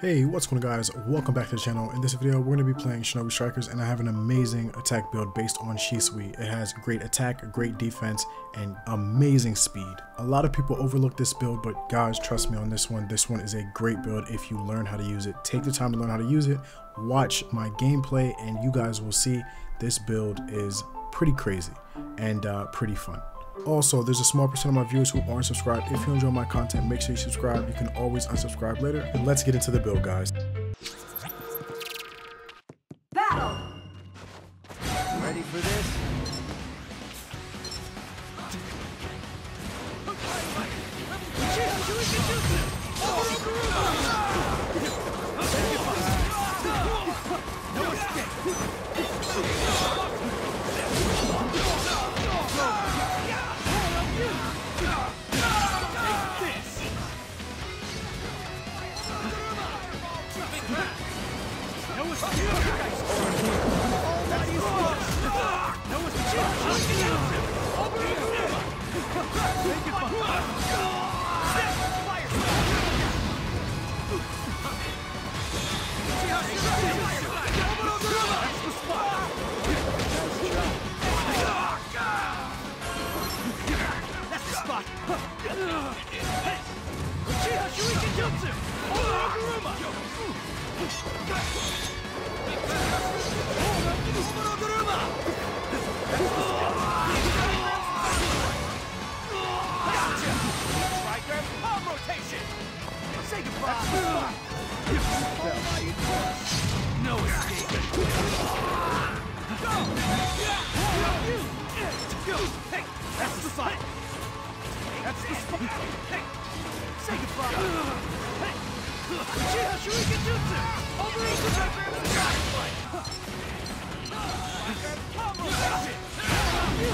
Hey, what's going on guys? Welcome back to the channel. In this video, we're going to be playing Shinobi Strikers and I have an amazing attack build based on Shisui. It has great attack, great defense, and amazing speed. A lot of people overlook this build, but guys, trust me on this one. This one is a great build if you learn how to use it. Take the time to learn how to use it, watch my gameplay, and you guys will see this build is pretty crazy and uh, pretty fun. Also, there's a small percent of my viewers who aren't subscribed. If you enjoy my content, make sure you subscribe. You can always unsubscribe later. And let's get into the build, guys. Battle! Ready for this? Shuriken Jutsu! Oruma! Say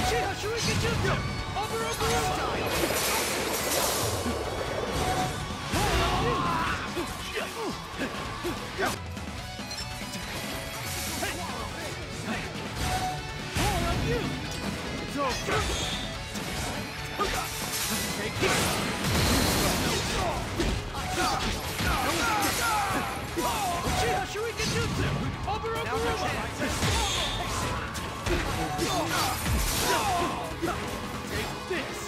Uchiha Shuriken Take this.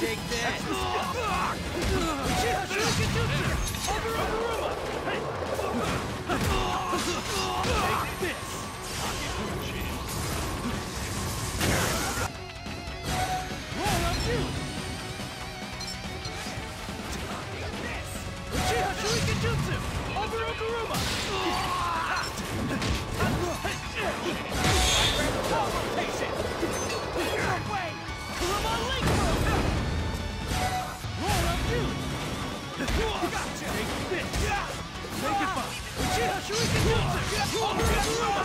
Take that. Uchiha Shuriken Jutsu. Over Jutsu. Oboro Guruma. Rotation. Away. Kuruma Link Throw. Roll on. Gotcha. Take this. Say goodbye. Uchiha Shuriken Jutsu. Oboro Guruma.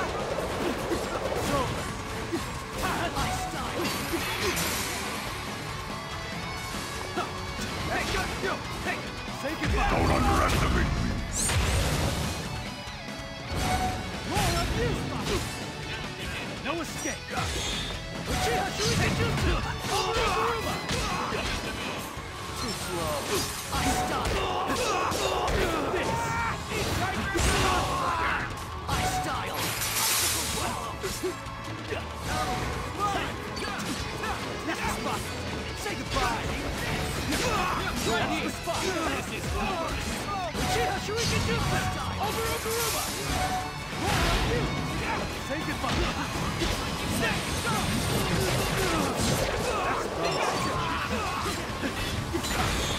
It's over. My style. Hey, go. Hey. Don't underestimate me. Roll up you. No escape. Uchiha Shuriken Jutsu. Too slow. I style. This. I style. That's the spot. Say goodbye. That's the spot. Uchiha Shuriken Jutsu. Oboro Guruma. Roll up you. Say goodbye. Say go. That's the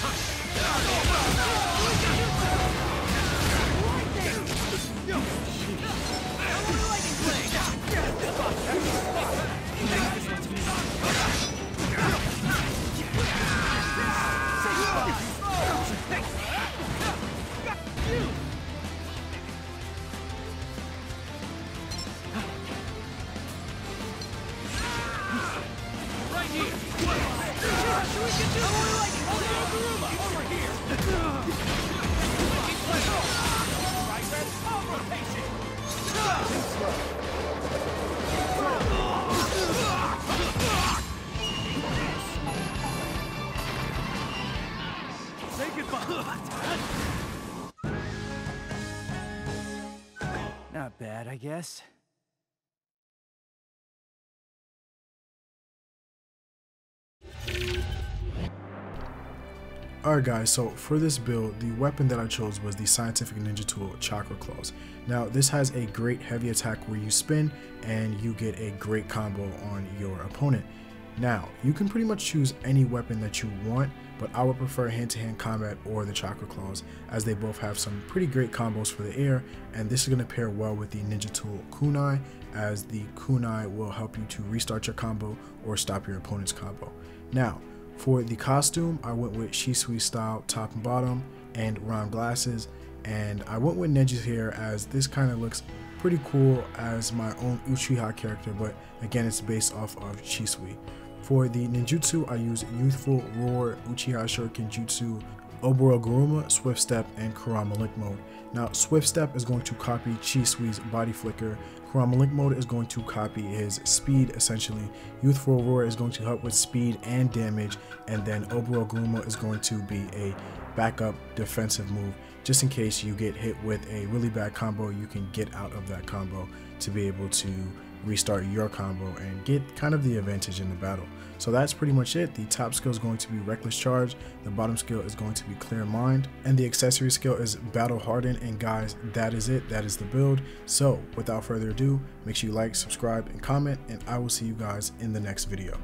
Touch! Touch! Touch! Touch! Guess. Alright guys, so for this build, the weapon that I chose was the Scientific Ninja Tool Chakra Claws. Now this has a great heavy attack where you spin and you get a great combo on your opponent. Now, you can pretty much choose any weapon that you want, but I would prefer hand-to-hand combat or the Chakra Claws as they both have some pretty great combos for the air and this is going to pair well with the Ninja Tool Kunai as the Kunai will help you to restart your combo or stop your opponent's combo. Now, for the costume, I went with Shisui style top and bottom and round glasses, and I went with Neji's hair as this kind of looks pretty cool as my own Uchiha character, but again, it's based off of Shisui. For the ninjutsu, I use Youthful Roar, Uchiha Shuriken Jutsu, Oboro Guruma, Swift Step, and Kurama Link Mode. Now, Swift Step is going to copy Shisui's Body Flicker, Kurama Link Mode is going to copy his speed essentially, Youthful Roar is going to help with speed and damage, and then Oboro Guruma is going to be a backup defensive move just in case you get hit with a really bad combo you can get out of that combo to be able to restart your combo and get kind of the advantage in the battle. So that's pretty much it. The top skill is going to be Reckless Charge, the bottom skill is going to be Clear Mind, and the accessory skill is Battle Hardened. And guys, that is it. That is the build. So without further ado, make sure you like, subscribe, and comment, and I will see you guys in the next video.